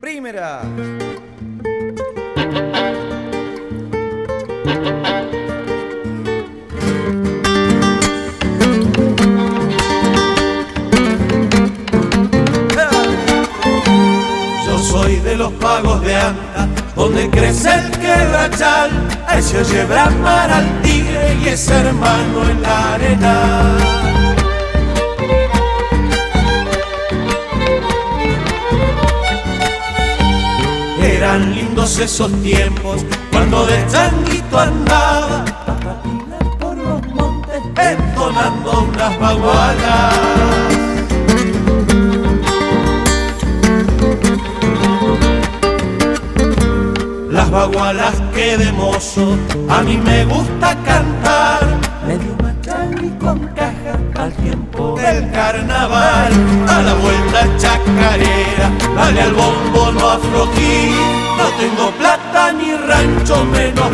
Primera. Yo soy de los pagos de anda, donde crece el quebrachal. Ahí se oye bramar al tigre y es hermano en la arena. Eran lindos esos tiempos cuando de changuito andaba patinar por los montes entonando unas bagualas. Las bagualas que de mozo a mí me gusta cantar. Medio machán y con caja al tiempo del carnaval. A la vuelta chacarera, dale al bombo. No tengo plata ni rancho, menos